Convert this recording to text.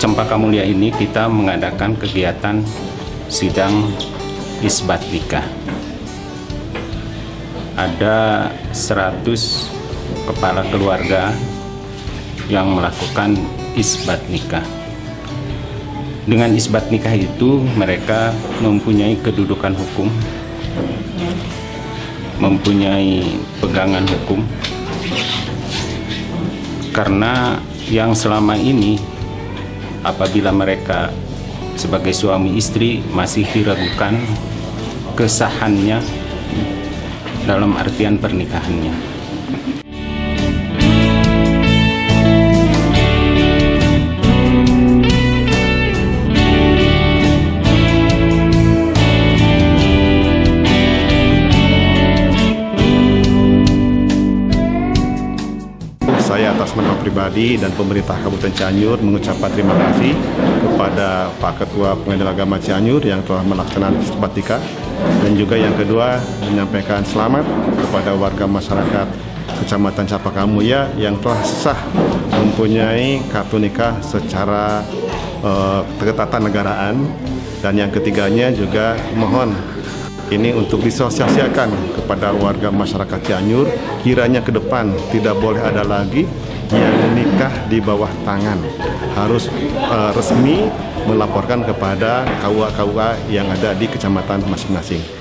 Cempaka Mulia ini kita mengadakan kegiatan sidang isbat nikah. Ada 100 kepala keluarga yang melakukan isbat nikah. Dengan isbat nikah itu mereka mempunyai kedudukan hukum, mempunyai pegangan hukum, karena yang selama ini apabila mereka sebagai suami istri masih diragukan kesahannya dalam artian pernikahannya. Saya atas nama pribadi dan pemerintah Kabupaten Cianjur mengucapkan terima kasih kepada Pak Ketua Pengadilan Agama Cianjur yang telah melaksanakan nikah dan juga yang kedua menyampaikan selamat kepada warga masyarakat Kecamatan Capakamuya yang telah sah mempunyai kartu nikah secara uh, ketatanegaraan dan yang ketiganya juga mohon ini untuk disosiasikan kepada warga masyarakat Cianjur kiranya ke depan tidak boleh ada lagi yang nikah di bawah tangan harus uh, resmi melaporkan kepada KUA-KUA yang ada di kecamatan masing-masing.